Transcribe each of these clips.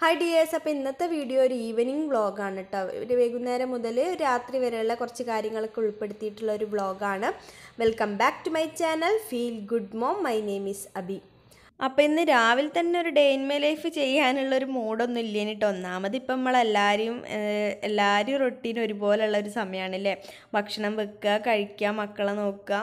Hi dears അപ്പോൾ ഇന്നത്തെ video ഒരു ഈവനിങ് വ്ളോഗാണ് കേട്ടോ ഒരു വൈകുന്നേരം മുതൽ രാത്രി വരെയുള്ള കുറച്ച് കാര്യങ്ങളൊക്കെ ഉൾപ്പെടുത്തിയിട്ടുള്ള ഒരു വ്ളോഗാണ് welcome back to my channel feel good mom my name is Abi അപ്പോൾ ഇന്ന് രാവിലെ തന്നെ ഒരു ഡേ ഇൻ മൈ ലൈഫ് ചെയ്യാനുള്ള ഒരു മൂഡൊന്നും ഇല്ല കേട്ടോ ഒന്നാമത് ഇപ്പം നമ്മളെല്ലാവരും എല്ലാവരും റൊട്ടീൻ ഒരുപോലെയുള്ള ഒരു സമയമാണല്ലേ ഭക്ഷണം വെക്കുക കഴിക്കുക മക്കളെ നോക്കുക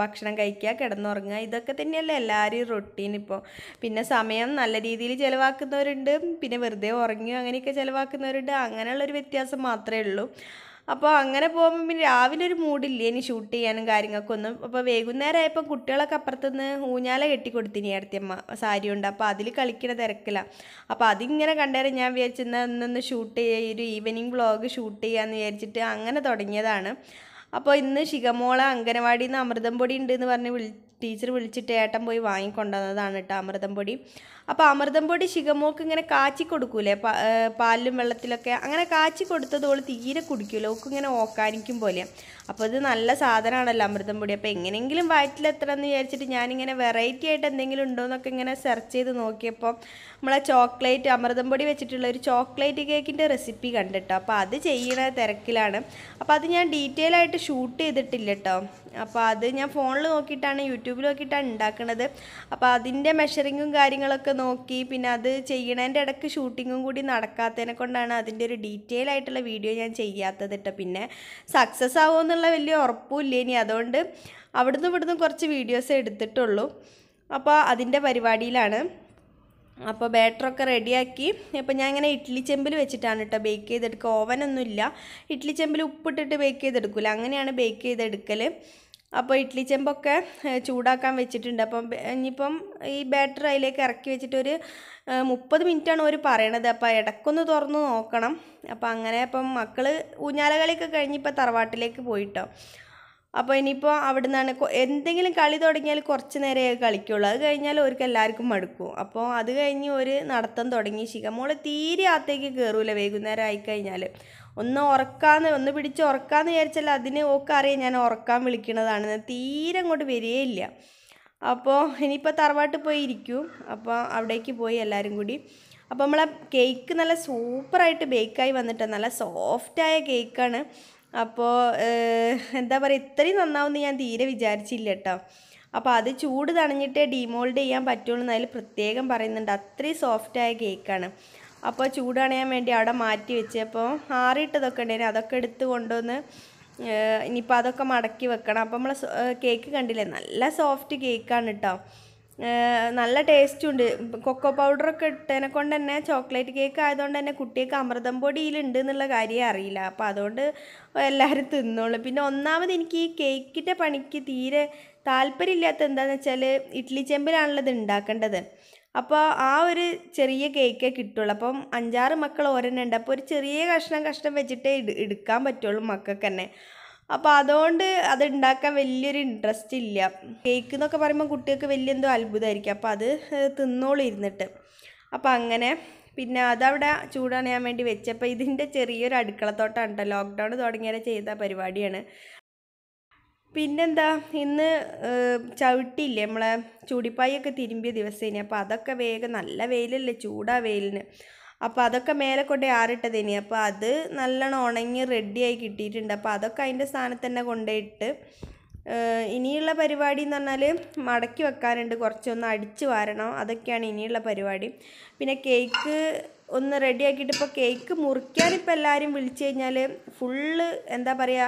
ഭക്ഷണം കഴിക്കുക കിടന്നുറങ്ങുക ഇതൊക്കെ തന്നെയല്ലേ എല്ലാവരും റൊട്ടീൻ ഇപ്പോൾ പിന്നെ സമയം നല്ല രീതിയിൽ ചിലവാക്കുന്നവരുണ്ട് പിന്നെ വെറുതെ ഉറങ്ങുക അങ്ങനെയൊക്കെ ചിലവാക്കുന്നവരുണ്ട്. അങ്ങനെയുള്ളൊരു വ്യത്യാസം മാത്രമേ ഉള്ളൂ. അപ്പോൾ അങ്ങനെ പോകുമ്പോൾ പിന്നെ രാവിലെ ഒരു മൂഡില്ലേ ഇനി ഷൂട്ട് ചെയ്യാനും കാര്യങ്ങൾക്കൊന്നും അപ്പോൾ വൈകുന്നേരം ആയപ്പോൾ കുട്ടികളൊക്കെ അപ്പുറത്തുനിന്ന് ഊഞ്ഞാല കെട്ടി കൊടുത്തിനി അടുത്തമ്മ സാരി ഉണ്ട് അപ്പോൾ അതിൽ കളിക്കണ തിരക്കിലാണ് അപ്പോൾ അതിങ്ങനെ കണ്ടേരം ഞാൻ വിചാരിച്ചെന്നാൽ ഒന്നൊന്ന് ഷൂട്ട് ചെയ്യുക ഒരു ഈവനിങ് വ്ളോഗ് ഷൂട്ട് ചെയ്യാമെന്ന് വിചാരിച്ചിട്ട് അങ്ങനെ തുടങ്ങിയതാണ്. അപ്പോൾ ഇന്ന് ശിഖമോള അംഗനവാടിയിൽ നിന്ന് അമൃതം പൊടി ഉണ്ട് എന്ന് പറഞ്ഞ് വിളി ടീച്ചർ വിളിച്ചിട്ട് ഏട്ടൻ പോയി വാങ്ങിക്കൊണ്ടുവന്നതാണ് കേട്ടോ അമൃതം പൊടി. അപ്പോൾ അമൃതം പൊടി ശിഖമോക്ക് ഇങ്ങനെ കാച്ചി കൊടുക്കൂലേ? പാലിലും വെള്ളത്തിലൊക്കെ അങ്ങനെ കാച്ചി കൊടുത്തത് ഓൾ തീരെ കുടിക്കൂല. ഓക്ക് ഇങ്ങനെ ഓക്കാനിക്കും പോലെ. അപ്പോൾ ഇത് നല്ല സാധനമാണല്ലോ അമൃതം പൊടി. അപ്പോൾ എങ്ങനെയെങ്കിലും വയറ്റിലെത്തണം എന്ന് വിചാരിച്ചിട്ട് ഞാനിങ്ങനെ വെറൈറ്റി ആയിട്ട് എന്തെങ്കിലും ഉണ്ടോ എന്നൊക്കെ ഇങ്ങനെ സെർച്ച് ചെയ്ത് നോക്കിയപ്പോൾ നമ്മളെ ചോക്ലേറ്റ് അമൃതം പൊടി വെച്ചിട്ടുള്ള ഒരു ചോക്ലേറ്റ് കേക്കിന്റെ റെസിപ്പി കണ്ടിട്ടോ. അപ്പോൾ അത് ചെയ്യണ തിരക്കിലാണ്. അപ്പോൾ അത് ഞാൻ ഡീറ്റെയിൽ ആയിട്ട് ഷൂട്ട് ചെയ്തിട്ടില്ല കേട്ടോ. അപ്പോൾ അത് ഞാൻ ഫോണിൽ നോക്കിയിട്ടാണ് യൂട്യൂബിൽ നോക്കിയിട്ടാണ് ഉണ്ടാക്കുന്നത് അപ്പോൾ അതിന്റെ മെഷറിങ്ങും കാര്യങ്ങളൊക്കെ നോക്കി പിന്നെ അത് ചെയ്യണതിന്റെ ഇടയ്ക്ക് ഷൂട്ടിങ്ങും കൂടി നടക്കാത്തതിനെ കൊണ്ടാണ് അതിന്റെ ഒരു ഡീറ്റെയിൽ ആയിട്ടുള്ള വീഡിയോ ഞാൻ ചെയ്യാത്തത് കേട്ടോ പിന്നെ സക്സസ് ആവുമെന്നുള്ള വലിയ ഉറപ്പുമില്ല ഇനി. അതുകൊണ്ട് അവിടുന്ന് ഇവിടുന്ന് കുറച്ച് വീഡിയോസ് എടുത്തിട്ടുള്ളൂ. അപ്പോൾ അതിന്റെ പരിപാടിയിലാണ്. അപ്പോൾ ബാറ്ററൊക്കെ റെഡിയാക്കി. അപ്പോൾ ഞാൻ ഇങ്ങനെ ഇഡ്ഡലി ചെമ്പിൽ വെച്ചിട്ടാണ് കേട്ടോ ബേക്ക് ചെയ്തെടുക്കുക. ഓവനൊന്നുമില്ല. ഇഡ്ഡലി ചെമ്പിൽ ഉപ്പിട്ടിട്ട് ബേക്ക് ചെയ്തെടുക്കില്ല അങ്ങനെയാണ് ബേക്ക് ചെയ്തെടുക്കൽ അപ്പോൾ ഇഡ്ഡലി ചെമ്പൊക്കെ ചൂടാക്കാൻ വെച്ചിട്ടുണ്ട്. അപ്പം ഇനിയിപ്പം ഈ ബാറ്റർ അതിലേക്ക് ഇറക്കി വെച്ചിട്ട് ഒരു മുപ്പത് മിനിറ്റാണ് അവർ പറയണത്. അപ്പോൾ ഇടക്കൊന്ന് തുറന്ന് നോക്കണം. അപ്പോൾ അങ്ങനെ അപ്പം മക്കൾ ഊഞ്ഞാലകളിയൊക്കെ കഴിഞ്ഞ് ഇപ്പോൾ തറവാട്ടിലേക്ക് പോയിട്ടോ. അപ്പോൾ ഇനിയിപ്പോൾ അവിടെ നിന്നാണ് എന്തെങ്കിലും കളി തുടങ്ങിയാൽ കുറച്ച് നേരമേ കളിക്കുള്ളൂ. അത് കഴിഞ്ഞാൽ അവർക്ക് എല്ലാവർക്കും മടുക്കും. അപ്പോൾ അത് കഴിഞ്ഞ് ഒരു നടത്തം തുടങ്ങി. ശിഖമോൾ തീരെ അകത്തേക്ക് കയറൂല വൈകുന്നേരം ആയിക്കഴിഞ്ഞാൽ ഒന്ന് ഉറക്കാന്ന് ഒന്ന് പിടിച്ച് ഉറക്കാന്ന് വിചാരിച്ചാൽ അതിന് ഓക്കെ ഞാൻ ഉറക്കാൻ വിളിക്കണതാണ് തീരെ അങ്ങോട്ട് വരികയില്ല അപ്പോൾ ഇനിയിപ്പോൾ തറവാട്ട് പോയി ഇരിക്കും. അപ്പോൾ അവിടേക്ക് പോയി എല്ലാവരും കൂടി. അപ്പോൾ നമ്മളെ കേക്ക് നല്ല സൂപ്പറായിട്ട് ബേക്കായി വന്നിട്ട് നല്ല സോഫ്റ്റായ കേക്കാണ് അപ്പോൾ എന്താ പറയുക ഇത്രയും നന്നാവുമെന്ന് ഞാൻ തീരെ വിചാരിച്ചില്ല കേട്ടോ അപ്പോൾ അത് ചൂട് തണിഞ്ഞിട്ടേ ഡീമോൾഡ് ചെയ്യാൻ പറ്റുള്ളൂ എന്നതിൽ പ്രത്യേകം പറയുന്നുണ്ട്. അത്രയും സോഫ്റ്റായ കേക്കാണ് അപ്പോൾ ചൂടണയാൻ വേണ്ടി അവിടെ മാറ്റി വെച്ചപ്പോൾ ആറിയിട്ടതൊക്കെ ഉണ്ടായിരുന്നു അതൊക്കെ എടുത്ത് കൊണ്ടുവന്ന് ഇനിയിപ്പോൾ അതൊക്കെ മടക്കി വെക്കണം. അപ്പോൾ നമ്മൾ കേക്ക് കണ്ടില്ലേ? നല്ല സോഫ്റ്റ് കേക്കാണ് കേട്ടോ നല്ല ടേസ്റ്റും ഉണ്ട്. കൊക്കോ പൗഡറൊക്കെ ഇട്ടതിനെ കൊണ്ട് തന്നെ ചോക്ലേറ്റ് കേക്ക് ആയതുകൊണ്ട് തന്നെ കുട്ടികൾക്ക് അമൃതം പൊടിയിലുണ്ട് എന്നുള്ള കാര്യം അറിയില്ല. അപ്പോൾ അതുകൊണ്ട് എല്ലാവരും തിന്നോളൂ. പിന്നെ ഒന്നാമത് എനിക്ക് ഈ കേക്കിന്റെ പണിക്ക് തീരെ താല്പര്യമില്ലാത്ത എന്താണെന്ന് വെച്ചാൽ ഇഡ്ലി ചെമ്പിലാണല്ലോ ഇത് ഉണ്ടാക്കേണ്ടത് അപ്പോൾ ആ ഒരു ചെറിയ കേക്കേ കിട്ടുള്ളൂ. അപ്പം അഞ്ചാറ് മക്കൾ ഉണ്ട്. അപ്പോൾ ഒരു ചെറിയ കഷ്ണം കഷ്ണം വെച്ചിട്ടേ എടുക്കാൻ പറ്റുള്ളൂ മക്കൾക്ക് തന്നെ. അപ്പോൾ അതുകൊണ്ട് അത് ഉണ്ടാക്കാൻ വലിയൊരു ഇൻട്രസ്റ്റ് ഇല്ല. കേക്ക് എന്നൊക്കെ പറയുമ്പോൾ കുട്ടികൾക്ക് വലിയ എന്തോ അത്ഭുതമായിരിക്കും അപ്പോൾ അത് തിന്നോളിരുന്നിട്ട് അപ്പോൾ അങ്ങനെ പിന്നെ അതവിടെ ചൂടണയാൻ വേണ്ടി വെച്ചപ്പോൾ ഇതിന്റെ ചെറിയൊരു അടുക്കളത്തോട്ടം കേട്ടോ ലോക്ക്ഡൗൺ തുടങ്ങിയാൽ ചെയ്ത പരിപാടിയാണ്. പിന്നെന്താ? ഇന്ന് ചവിട്ടില്ലേ നമ്മളെ ചൂടിപ്പായൊക്കെ തിരുമ്പിയ ദിവസേനി. അപ്പോൾ അതൊക്കെ വേഗം നല്ല വെയിലല്ലേ? ചൂടാ വെയിലിന്. അപ്പോൾ അതൊക്കെ മേലെ കൊണ്ട് ആറിട്ടതേനി. അപ്പോൾ അത് നല്ലോണം ഉണങ്ങി റെഡിയായി കിട്ടിയിട്ടുണ്ട്. അപ്പോൾ അതൊക്കെ അതിന്റെ സ്ഥാനത്ത് തന്നെ കൊണ്ടുപോയിട്ട് ഇനിയുള്ള പരിപാടി എന്ന് പറഞ്ഞാൽ മടക്കി വെക്കാനുണ്ട്. കുറച്ചൊന്ന് അടിച്ച് വാരണം. അതൊക്കെയാണ് ഇനിയുള്ള പരിപാടി. പിന്നെ കേക്ക് ഒന്ന് റെഡിയാക്കിയിട്ട് ഇപ്പോൾ കേക്ക് മുറിക്കാനിപ്പോൾ എല്ലാവരും വിളിച്ചു കഴിഞ്ഞാൽ ഫുള്ള് എന്താ പറയുക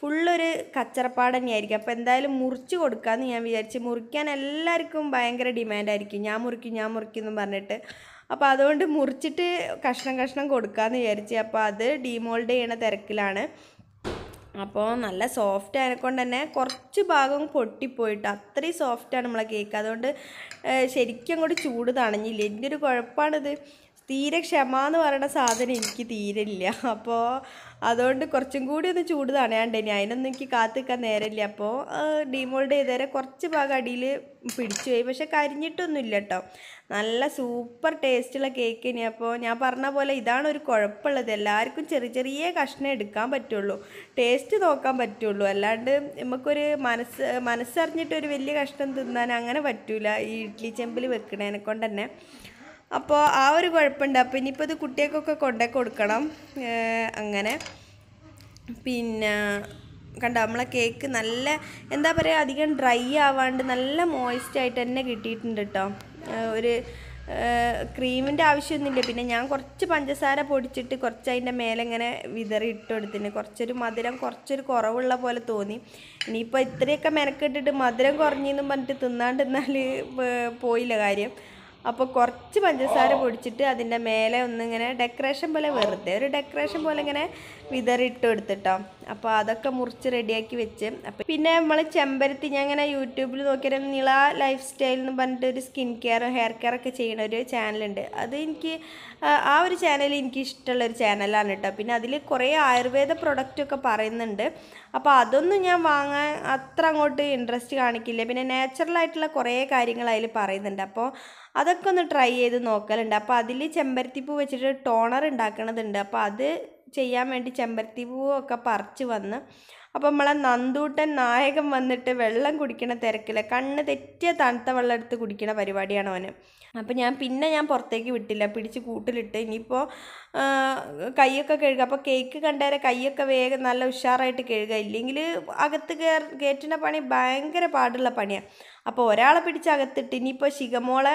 ഫുള്ളൊരു കച്ചറപ്പാട് തന്നെയായിരിക്കും. അപ്പോൾ എന്തായാലും മുറിച്ച് കൊടുക്കാമെന്ന് ഞാൻ വിചാരിച്ചു മുറിക്കാൻ എല്ലാവർക്കും ഭയങ്കര ഡിമാൻഡായിരിക്കും ഞാൻ മുറിക്കും ഞാൻ മുറിക്കും എന്നും പറഞ്ഞിട്ട്. അപ്പോൾ അതുകൊണ്ട് മുറിച്ചിട്ട് കഷ്ണം കഷ്ണം കൊടുക്കാമെന്ന് വിചാരിച്ച് അപ്പോൾ അത് ഡീമോൾഡ് ചെയ്യണ തിരക്കിലാണ്. അപ്പോൾ നല്ല സോഫ്റ്റ് ആയതുകൊണ്ട് തന്നെ കുറച്ച് ഭാഗം പൊട്ടിപ്പോയിട്ട് അത്രയും സോഫ്റ്റാണ് നമ്മളെ കേക്ക് അതുകൊണ്ട് ശരിക്കും അങ്ങോട്ട് ചൂട് തണഞ്ഞില്ല. എന്റെ ഒരു കുഴപ്പമാണിത് തീരെ ക്ഷമ എന്ന് പറയുന്ന സാധനം എനിക്ക് തീരെ ഇല്ല. അപ്പോൾ അതുകൊണ്ട് കുറച്ചും കൂടി ഒന്ന് ചൂട് തണയാണ്ട് ഇനി അതിനൊന്നും എനിക്ക് കാത്തു നിൽക്കാൻ നേരമില്ല അപ്പോൾ ഡീമോൾഡ് ചെയ്തേരെ കുറച്ച് ഭാഗം അടിയിൽ പിടിച്ചു പോയി. പക്ഷെ കരിഞ്ഞിട്ടൊന്നുമില്ല കേട്ടോ. നല്ല സൂപ്പർ ടേസ്റ്റുള്ള കേക്ക് ഇനി. അപ്പോൾ ഞാൻ പറഞ്ഞ പോലെ ഇതാണ് ഒരു കുഴപ്പമുള്ളത്. എല്ലാവർക്കും ചെറിയ ചെറിയ കഷ്ണം എടുക്കാൻ പറ്റുള്ളൂ. ടേസ്റ്റ് നോക്കാൻ പറ്റുള്ളൂ. അല്ലാണ്ട് നമുക്കൊരു മനസ്സ് മനസ്സറിഞ്ഞിട്ട് ഒരു വലിയ കഷ്ണം തിന്നാൻ അങ്ങനെ പറ്റൂല. ഈ ഇഡ്ഡലി ചെമ്പിൽ വെക്കണേനെ കൊണ്ട് തന്നെ അപ്പോൾ ആ ഒരു കുഴപ്പമുണ്ട്. അപ്പോൾ ഇനിയിപ്പോൾ ഇത് കുട്ടികൾക്കൊക്കെ കൊണ്ടേ കൊടുക്കണം. അങ്ങനെ. പിന്നെ കണ്ട നമ്മളെ കേക്ക് നല്ല എന്താ പറയുക അധികം ഡ്രൈ ആവാണ്ട് നല്ല മോയ്സ്റ്റ് ആയിട്ട് തന്നെ കിട്ടിയിട്ടുണ്ട് കേട്ടോ ഒരു ക്രീമിന്റെ ആവശ്യമൊന്നുമില്ല. പിന്നെ ഞാൻ കുറച്ച് പഞ്ചസാര പൊടിച്ചിട്ട് കുറച്ച് അതിന്റെ മേലെ ഇങ്ങനെ വിതറി ഇട്ട് കൊടുത്തിന് കുറച്ചൊരു മധുരം കുറച്ചൊരു കുറവുള്ള പോലെ തോന്നി. ഇനിയിപ്പോൾ ഇത്രയൊക്കെ മെനക്കെട്ടിട്ട് മധുരം കുറഞ്ഞെന്നും പറഞ്ഞിട്ട് തിന്നാണ്ട് തിന്നാൽ പോയില്ല കാര്യം. അപ്പോൾ കുറച്ച് പഞ്ചസാര പൊടിച്ചിട്ട് അതിന്റെ മേലെ ഒന്നിങ്ങനെ ഡെക്കറേഷൻ പോലെ വെറുതെ ഒരു ഡെക്കറേഷൻ പോലെ ഇങ്ങനെ വിതറിയിട്ട് കൊടുത്തിട്ടോ അപ്പോൾ അതൊക്കെ മുറിച്ച് റെഡിയാക്കി വെച്ച്. അപ്പോൾ പിന്നെ നമ്മൾ ചെമ്പരത്തി ഞാൻ ഇങ്ങനെ യൂട്യൂബിൽ നോക്കിയാൽ നിള ലൈഫ് സ്റ്റൈൽ എന്ന് പറഞ്ഞിട്ട് ഒരു സ്കിൻ കെയറും ഹെയർ കെയർ ഒക്കെ ചെയ്യുന്ന ഒരു ചാനലുണ്ട് അത് എനിക്ക് ആ ഒരു ചാനൽ എനിക്ക് ഇഷ്ടമുള്ള ഒരു ചാനലാണ് കേട്ടോ. പിന്നെ അതിൽ കുറേ ആയുർവേദ പ്രൊഡക്റ്റൊക്കെ പറയുന്നുണ്ട്. അപ്പോൾ അതൊന്നും ഞാൻ വാങ്ങാൻ അത്ര അങ്ങോട്ട് ഇൻട്രസ്റ്റ് കാണിക്കില്ല. പിന്നെ നാച്ചുറലായിട്ടുള്ള കുറേ കാര്യങ്ങൾ അതിൽ പറയുന്നുണ്ട്. അപ്പോൾ അതൊക്കെ ഒന്ന് ട്രൈ ചെയ്ത് നോക്കലുണ്ട്. അപ്പോൾ അതിൽ ചെമ്പരത്തിപ്പൂ വെച്ചിട്ട് ടോണർ ഉണ്ടാക്കണതുണ്ട്. അപ്പോൾ അത് ചെയ്യാൻ വേണ്ടി ചെമ്പരത്തി ഒക്കെ പറിച്ച് വന്ന് അപ്പോൾ നമ്മളെ നന്ദൂട്ടൻ നായകൻ വന്നിട്ട് വെള്ളം കുടിക്കണ തിരക്കിൽ കണ്ണ് തെറ്റിയ തണുത്ത വെള്ളം എടുത്ത് കുടിക്കണ പരിപാടിയാണ് അവന് അപ്പോൾ ഞാൻ പിന്നെ ഞാൻ പുറത്തേക്ക് വിട്ടില്ല. പിടിച്ച് കൂട്ടിലിട്ട് ഇനിയിപ്പോൾ കൈയൊക്കെ കഴുകുക അപ്പോൾ കേക്ക് കണ്ടേരെ കൈയൊക്കെ വേഗം നല്ല ഉഷാറായിട്ട് കഴുകുക. ഇല്ലെങ്കിൽ അകത്ത് കയറി കയറ്റുന്ന പണി ഭയങ്കര പാടുള്ള പണിയാണ് അപ്പോൾ ഒരാളെ പിടിച്ച് അകത്തിട്ട് ഇനിയിപ്പോൾ ശിഖമോളെ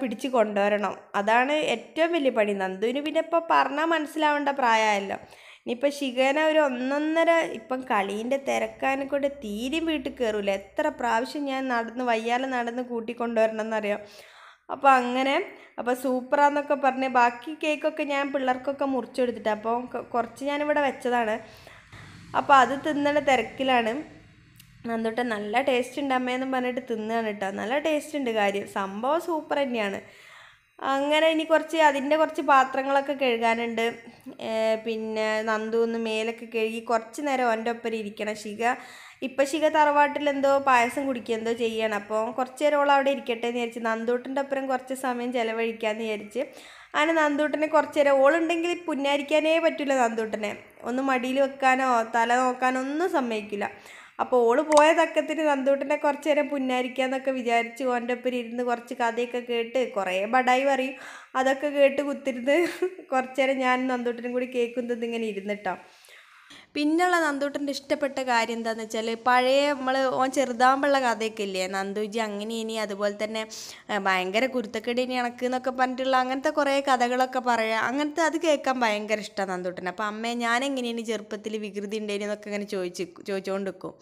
പിടിച്ച് കൊണ്ടുവരണം. അതാണ് ഏറ്റവും വലിയ പണി. നന്ദുവിന് പിന്നെ ഇപ്പോൾ പറഞ്ഞാൽ മനസ്സിലാവേണ്ട പ്രായമല്ലോ ഇനിയിപ്പോൾ ശിഖന ഒരു ഒന്നൊന്നര ഇപ്പം കളീന്റെ തിരക്കാനെ കൊണ്ട് തീരെയും വീട്ടിൽ കയറൂല എത്ര പ്രാവശ്യം ഞാൻ നടന്ന് വയ്യാലെ നടന്ന് കൂട്ടിക്കൊണ്ടുവരണം എന്നറിയാം അപ്പോൾ അങ്ങനെ അപ്പോൾ സൂപ്പറാന്നൊക്കെ പറഞ്ഞ് ബാക്കി കേക്കൊക്കെ ഞാൻ പിള്ളേർക്കൊക്കെ മുറിച്ചെടുത്തിട്ട് അപ്പോൾ കുറച്ച് ഞാനിവിടെ വെച്ചതാണ്. അപ്പോൾ അത് തിന്നണ തിരക്കിലാണ്. നന്ദോട്ടെ നല്ല ടേസ്റ്റ് ഉണ്ട് അമ്മയെന്നും പറഞ്ഞിട്ട് തിന്നുകയാണ് കേട്ടോ നല്ല ടേസ്റ്റ് ഉണ്ട് കാര്യം. സംഭവം സൂപ്പർ തന്നെയാണ്. അങ്ങനെ ഇനി കുറച്ച് അതിന്റെ കുറച്ച് പാത്രങ്ങളൊക്കെ കഴുകാനുണ്ട്. പിന്നെ നന്ദു ഒന്ന് മേലൊക്കെ കഴുകി കുറച്ച് നേരം ഓന്റെ ഒപ്പം ഇരിക്കണം. ശിഖ ഇപ്പം ശിഖ തറവാട്ടിൽ എന്തോ പായസം കുടിക്കുക എന്തോ ചെയ്യണം. അപ്പോൾ കുറച്ച് നേരം അവിടെ ഇരിക്കട്ടെ എന്ന് വിചാരിച്ച് നന്ദൂട്ടിന്റെ ഒപ്പം കുറച്ച് സമയം ചിലവഴിക്കാമെന്ന് വിചാരിച്ച് അങ്ങനെ നന്ദൂട്ടനെ കുറച്ച് നേരം ഓളുണ്ടെങ്കിൽ പുന്നാരിക്കാനേ പറ്റില്ല നന്ദൂട്ടനെ. ഒന്ന് മടിയിൽ വെക്കാനോ തല നോക്കാനോ ഒന്നും സമ്മതിക്കില്ല. അപ്പോൾ ഓൾ പോയ തക്കത്തിന് നന്ദൂട്ടനെ കുറച്ച് നേരം പുന്നാരിക്കാന്നൊക്കെ വിചാരിച്ചു. ഓന്റെ ഒപ്പം ഇരുന്ന് കുറച്ച് കഥയൊക്കെ കേട്ട് കുറേ ബടായി പറയും. അതൊക്കെ കേട്ട് കുത്തിരുന്ന് കുറച്ച് നേരം ഞാൻ നന്ദൂട്ടനും കൂടി കേൾക്കുന്നത് ഇങ്ങനെ ഇരുന്നിട്ടോ പിന്നെയുള്ള നന്ദൂട്ടന്റെ ഇഷ്ടപ്പെട്ട കാര്യം എന്താണെന്ന് വെച്ചാൽ പഴയ നമ്മൾ ഓൻ ചെറുതാകുമ്പോഴുള്ള കഥയൊക്കെ ഇല്ലേ നന്ദുജി അങ്ങനെ ഇനി അതുപോലെ തന്നെ ഭയങ്കര കുരുത്തക്കേട് ഇനി കണക്ക് എന്നൊക്കെ പറഞ്ഞിട്ടുള്ള അങ്ങനത്തെ കുറേ കഥകളൊക്കെ പറയുക അങ്ങനത്തെ അത് കേൾക്കാൻ ഭയങ്കര ഇഷ്ടമാണ് നന്ദൂട്ടന്. അപ്പോൾ അമ്മേ ഞാൻ എങ്ങനെയാണ് ചെറുപ്പത്തിൽ വികൃതി ഉണ്ടേനി എന്നൊക്കെ ഇങ്ങനെ ചോദിച്ച് ചോദിച്ചുകൊണ്ട് നിൽക്കും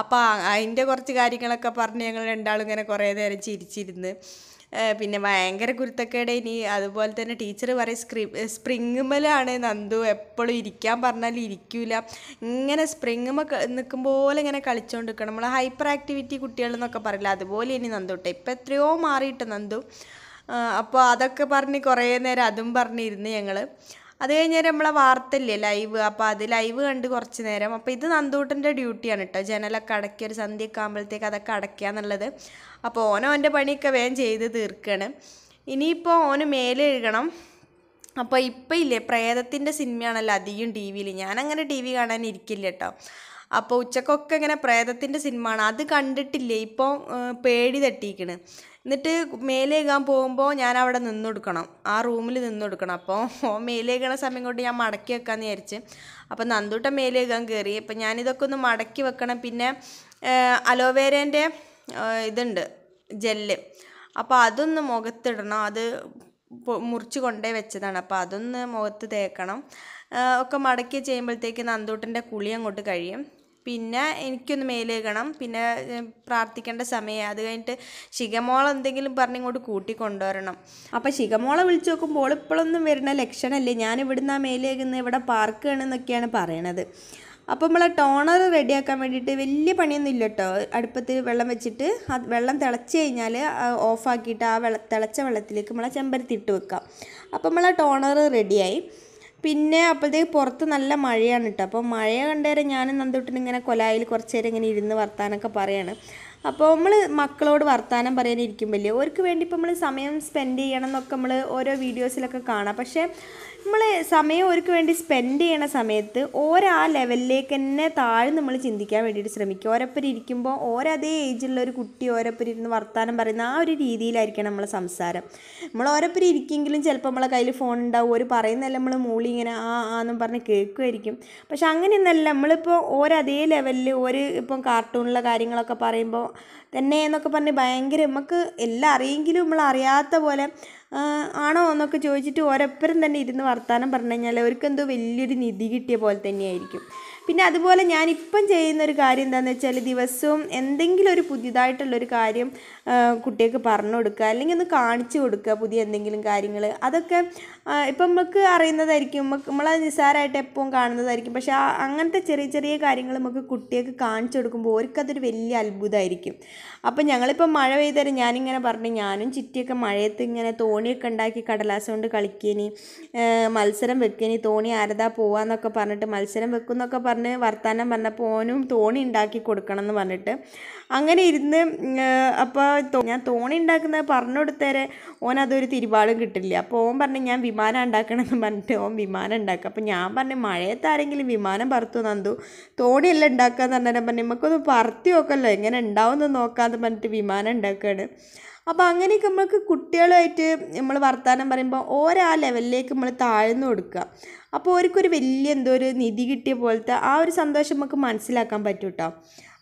അപ്പോൾ അതിന്റെ കുറച്ച് കാര്യങ്ങളൊക്കെ പറഞ്ഞ് ഞങ്ങൾ രണ്ടാളും ഇങ്ങനെ കുറേ നേരം ചിരിച്ചിരുന്ന് പിന്നെ ഭയങ്കര കുരുത്തക്കേട്. ഇനി അതുപോലെ തന്നെ ടീച്ചർ പറയും സ്ക്രി സ്പ്രിങ്ങുമ്മലാണ് നന്ദു. എപ്പോഴും ഇരിക്കാൻ പറഞ്ഞാൽ ഇരിക്കൂല. ഇങ്ങനെ സ്പ്രിങ്ങുമ്മ നിൽക്കും പോലെ ഇങ്ങനെ കളിച്ചുകൊണ്ട് നിൽക്കണം നമ്മൾ ഹൈപ്പർ ആക്ടിവിറ്റി കുട്ടികളെന്നൊക്കെ പറയില്ല അതുപോലെ ഇനി നന്ദുട്ടെ ഇപ്പം എത്രയോ മാറിയിട്ട് നന്ദു. അപ്പോൾ അതൊക്കെ പറഞ്ഞ് കുറേ നേരം അതും പറഞ്ഞിരുന്ന് ഞങ്ങൾ അത് കഴിഞ്ഞാൽ നമ്മളെ വാർത്തയില്ലേ ലൈവ് അപ്പോൾ അത് ലൈവ് കണ്ട് കുറച്ച് നേരം. അപ്പോൾ ഇത് നന്ദൂട്ടന്റെ ഡ്യൂട്ടിയാണ് കേട്ടോ ജനലൊക്കെ അടക്കി ഒരു സന്ധ്യയൊക്കെ ആകുമ്പോഴത്തേക്ക് അതൊക്കെ അടയ്ക്കുക എന്നുള്ളത്. അപ്പോൾ ഓനോ ഓന്റെ പണിയൊക്കെ വേഗം ചെയ്ത് തീർക്കുകയാണ് ഇനിയിപ്പോൾ ഓന് മേലെ എഴുകണം അപ്പോൾ ഇപ്പം ഇല്ലേ പ്രേതത്തിന്റെ സിനിമയാണല്ലോ അധികം ടി വിയിൽ ഞാനങ്ങനെ ടി വി കാണാൻ ഇരിക്കില്ല കേട്ടോ അപ്പോൾ ഉച്ചക്കൊക്കെ ഇങ്ങനെ പ്രേതത്തിന്റെ സിനിമയാണ് അത് കണ്ടിട്ടില്ലേ? ഇപ്പോൾ പേടി തട്ടിയിരിക്കണ് എന്നിട്ട് മേലേകാൻ പോകുമ്പോൾ ഞാൻ അവിടെ നിന്ന് കൊടുക്കണം ആ റൂമിൽ നിന്ന് കൊടുക്കണം അപ്പോൾ ഓ മേലേകണ സമയം കൊണ്ട് ഞാൻ മടക്കി വെക്കാമെന്ന് വിചാരിച്ച്. അപ്പോൾ നന്ദൂട്ട മേലേകാൻ കയറി അപ്പം ഞാനിതൊക്കെ ഒന്ന് മടക്കി വെക്കണം. പിന്നെ അലോവേരേന്റെ ഇതുണ്ട് ജെല്ല്. അപ്പോൾ അതൊന്ന് മുഖത്തിടണം. അത് മുറിച്ച് കൊണ്ടേ വെച്ചതാണ്. അപ്പോൾ അതൊന്ന് മുഖത്ത് തേക്കണം. ഒക്കെ മടക്കി ചെയ്യുമ്പോഴത്തേക്ക് നന്ദൂട്ടന്റെ കുളി അങ്ങോട്ട് കഴിയും. പിന്നെ എനിക്കൊന്ന് മേലേകണം. പിന്നെ പ്രാർത്ഥിക്കേണ്ട സമയം. അത് കഴിഞ്ഞിട്ട് ശിഖമോൾ എന്തെങ്കിലും പറഞ്ഞ് ഇങ്ങോട്ട് കൂട്ടി കൊണ്ടുവരണം അപ്പോൾ ശിഖമോളെ വിളിച്ച് നോക്കുമ്പോൾ ഇപ്പോഴൊന്നും വരുന്ന ലക്ഷണമല്ലേ ഞാൻ ഇവിടുന്ന് ആ മേലേകുന്ന ഇവിടെ പാർക്കാണെന്നൊക്കെയാണ് പറയണത്. അപ്പോൾ നമ്മളെ ടോണർ റെഡിയാക്കാൻ വേണ്ടിയിട്ട് വലിയ പണിയൊന്നും ഇല്ല കേട്ടോ അടുപ്പത്ത് വെള്ളം വെച്ചിട്ട് അത് വെള്ളം തിളച്ച് കഴിഞ്ഞാൽ ഓഫാക്കിയിട്ട് ആ വെള്ള തിളച്ച വെള്ളത്തിലേക്ക് നമ്മളെ ചെമ്പരത്തി ഇട്ട് വെക്കാം. അപ്പോൾ നമ്മളെ ടോണർ റെഡിയായി. പിന്നെ അപ്പോഴത്തേക്ക് പുറത്ത് നല്ല മഴയാണ് കേട്ടോ. അപ്പോൾ മഴ കണ്ടേരം ഞാനും നന്ദൂട്ടിന് ഇങ്ങനെ കൊലായിൽ കുറച്ച് നേരം ഇങ്ങനെ ഇരുന്ന് വർത്താനൊക്കെ പറയാണ്. അപ്പോൾ നമ്മൾ മക്കളോട് വർത്തമാനം പറയാനിരിക്കുമ്പോൾ അവർക്ക് വേണ്ടി ഇപ്പോൾ നമ്മൾ സമയം സ്പെൻഡ് ചെയ്യണം എന്നൊക്കെ നമ്മൾ ഓരോ വീഡിയോസിലൊക്കെ കാണാം. പക്ഷേ നമ്മൾ സമയം അവർക്ക് വേണ്ടി സ്പെൻഡ് ചെയ്യണ സമയത്ത് ഓരോ ആ ലെവലിലേക്ക് തന്നെ താഴ്ന്ന് നമ്മൾ ചിന്തിക്കാൻ വേണ്ടിയിട്ട് ശ്രമിക്കുക ഓരോപ്പം ഇരിക്കുമ്പോൾ ഓരതേ ഏജിലുള്ള ഒരു കുട്ടി ഓരോപ്പം ഇരുന്ന് വർത്തമാനം പറയുന്ന ആ ഒരു രീതിയിലായിരിക്കണം നമ്മളെ സംസാരം. നമ്മൾ ഓരോപ്പം ഇരിക്കെങ്കിലും ചിലപ്പോൾ നമ്മളെ കയ്യിൽ ഫോൺ ഉണ്ടാവും ഒരു പറയുന്നതല്ല നമ്മൾ മൂളി ഇങ്ങനെ ആ ആന്നും പറഞ്ഞ് കേൾക്കുമായിരിക്കും പക്ഷെ അങ്ങനെയൊന്നല്ല. നമ്മളിപ്പോൾ ഓരോ അതേ ലെവലിൽ ഒരു ഇപ്പം കാർട്ടൂണിലെ കാര്യങ്ങളൊക്കെ പറയുമ്പോൾ തന്നെ എന്നൊക്കെ പറഞ്ഞ് ഭയങ്കര നമുക്ക് എല്ലാം അറിയെങ്കിലും നമ്മൾ അറിയാത്ത പോലെ ആണോ എന്നൊക്കെ ചോദിച്ചിട്ട് ഓരോരുത്തരും തന്നെ ഇരുന്ന് വർത്തമാനം പറഞ്ഞു കഴിഞ്ഞാൽ അവർക്കെന്തോ വലിയൊരു നിധി കിട്ടിയ പോലെ തന്നെയായിരിക്കും. പിന്നെ അതുപോലെ ഞാനിപ്പം ചെയ്യുന്ന ഒരു കാര്യം എന്താണെന്ന് വെച്ചാൽ ദിവസവും എന്തെങ്കിലും ഒരു പുതിയതായിട്ടുള്ളൊരു കാര്യം കുട്ടികൾക്ക് പറഞ്ഞു കൊടുക്കുക അല്ലെങ്കിൽ ഒന്ന് കാണിച്ചു കൊടുക്കുക പുതിയ എന്തെങ്കിലും കാര്യങ്ങൾ അതൊക്കെ ഇപ്പം നമുക്ക് അറിയുന്നതായിരിക്കും നമ്മളത് നിസ്സാരമായിട്ട് എപ്പോഴും കാണുന്നതായിരിക്കും. പക്ഷേ അങ്ങനത്തെ ചെറിയ ചെറിയ കാര്യങ്ങൾ നമുക്ക് കുട്ടികൾക്ക് കാണിച്ചു കൊടുക്കുമ്പോൾ അവർക്കതൊരു വലിയ അത്ഭുതമായിരിക്കും. അപ്പം ഞങ്ങളിപ്പോൾ മഴ പെയ്തേരം ഞാനിങ്ങനെ പറഞ്ഞു ഞാനും ചിറ്റിയൊക്കെ മഴയത്ത് ഇങ്ങനെ തോണിയൊക്കെ ഉണ്ടാക്കി കടലാസ് കൊണ്ട് കളിക്കേനി മത്സരം വെക്കേനി തോണി ആരതാ പോവാന്നൊക്കെ പറഞ്ഞിട്ട് മത്സരം വെക്കുന്നൊക്കെ പറഞ്ഞ് വർത്താനം പറഞ്ഞപ്പോൾ ഓനും തോണി ഉണ്ടാക്കി കൊടുക്കണം എന്ന് പറഞ്ഞിട്ട്. അങ്ങനെ ഇരുന്ന് അപ്പോൾ ഞാൻ തോണി ഉണ്ടാക്കുന്നത് പറഞ്ഞു കൊടുത്തേരെ ഓൻ അതൊരു തിരുവാളും കിട്ടില്ല. അപ്പോൾ ഓൻ പറഞ്ഞു ഞാൻ വിമാനം ഉണ്ടാക്കണമെന്ന് പറഞ്ഞിട്ട് ഓൻ വിമാനം ഉണ്ടാക്കുക അപ്പോൾ ഞാൻ പറഞ്ഞു മഴയത്ത് ആരെങ്കിലും വിമാനം പറത്തു നന്ദു. തോണിയെല്ലാം ഉണ്ടാക്കുക എന്ന് പറഞ്ഞാൽ പറഞ്ഞു നമുക്കൊന്ന് പറത്തി നോക്കല്ലോ എങ്ങനെ ഉണ്ടാവുമെന്ന് നോക്കാമെന്ന് പറഞ്ഞിട്ട് വിമാനം ഉണ്ടാക്കുകയാണ് അപ്പോൾ അങ്ങനെയൊക്കെ നമ്മൾക്ക് കുട്ടികളുമായിട്ട് നമ്മൾ വർത്തമാനം പറയുമ്പോൾ ഓരോ ആ ലെവലിലേക്ക് നമ്മൾ താഴ്ന്നു കൊടുക്കുക. അപ്പോൾ അവർക്കൊരു വലിയ എന്തോ ഒരു നിധി കിട്ടിയ പോലത്തെ ആ ഒരു സന്തോഷം നമുക്ക് മനസ്സിലാക്കാൻ പറ്റും കേട്ടോ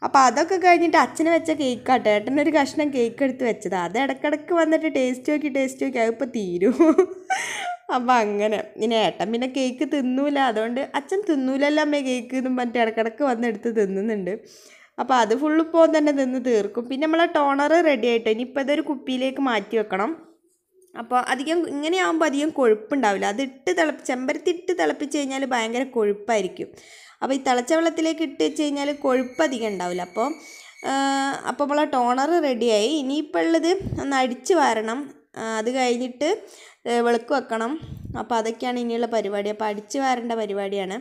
അപ്പോൾ അതൊക്കെ കഴിഞ്ഞിട്ട് അച്ഛന് വെച്ച കേക്ക് കേക്കാട്ടോ ഏട്ടനൊരു കഷ്ണം കേക്ക് എടുത്ത് വെച്ചതാണ് അത് ഇടക്കിടക്ക് വന്നിട്ട് ടേസ്റ്റ് നോക്കി ടേസ്റ്റ് നോക്കി. അതിപ്പോൾ തീരും. അപ്പം അങ്ങനെ. ഇനി ഏട്ടൻ പിന്നെ കേക്ക് തിന്നൂല. അതുകൊണ്ട് അച്ഛൻ തിന്നൂലല്ലോ അമ്മേ കേക്ക് എന്നും പറഞ്ഞിട്ട് ഇടക്കിടക്ക് വന്നെടുത്ത് തിന്നുന്നുണ്ട്. അപ്പോൾ അത് ഫുള്ള് ഇപ്പോൾ തന്നെ തിന്ന് തീർക്കും. പിന്നെ നമ്മളെ ടോണർ റെഡി ആയിട്ട് ഇനിയിപ്പോൾ ഇതൊരു കുപ്പിയിലേക്ക് മാറ്റി വെക്കണം. അപ്പോൾ അധികം ഇങ്ങനെയാകുമ്പോൾ അധികം കൊഴുപ്പുണ്ടാവില്ല. അത് ഇട്ട് തിളപ്പി ചെമ്പരത്തി ഇട്ട് തിളപ്പിച്ച് കഴിഞ്ഞാൽ ഭയങ്കര കൊഴുപ്പായിരിക്കും. അപ്പോൾ ഈ തിളച്ച വെള്ളത്തിലേക്ക് ഇട്ട് വെച്ച് കഴിഞ്ഞാൽ കൊഴുപ്പ് അധികം ഉണ്ടാവില്ല. അപ്പോൾ അപ്പോൾ നമ്മളെ ടോണർ റെഡിയായി ഇനിയിപ്പോൾ ഉള്ളത് ഒന്ന് അടിച്ച് വാരണം. അത് കഴിഞ്ഞിട്ട് വെളുക്ക് വെക്കണം. അപ്പോൾ അതൊക്കെയാണ് ഇനിയുള്ള പരിപാടി. അപ്പോൾ അടിച്ച് വാരേണ്ട പരിപാടിയാണ്.